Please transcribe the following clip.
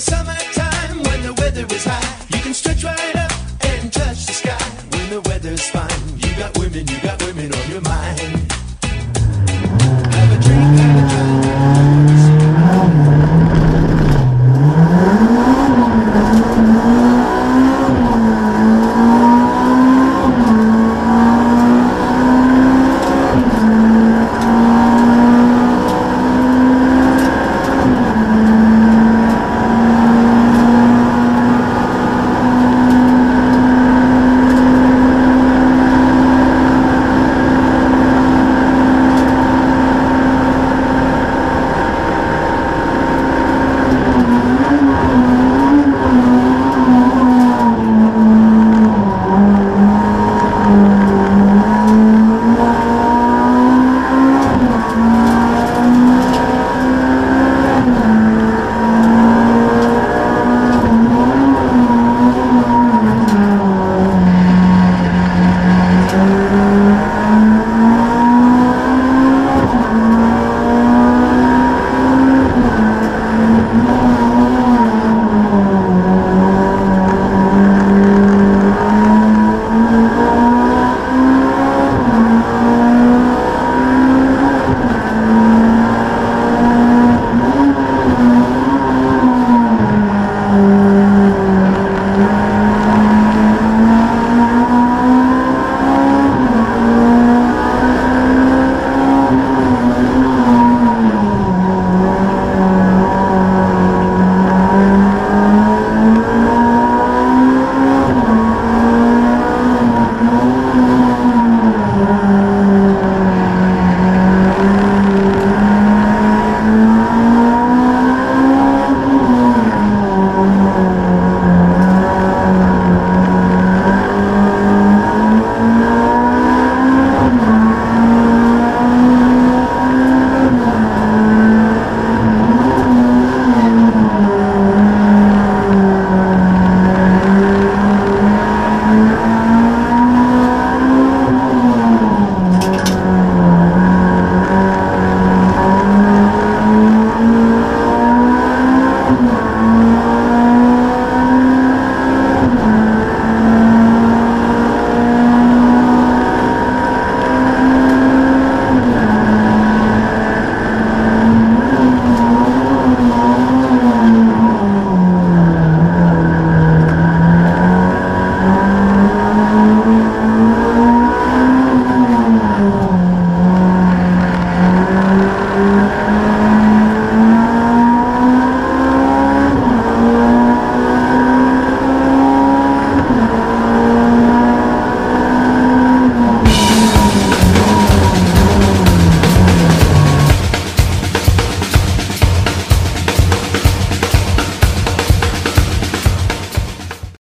the summertime when the weather is high, you can stretch right up and touch the sky. When the weather's fine, you got women, you got women on your mind.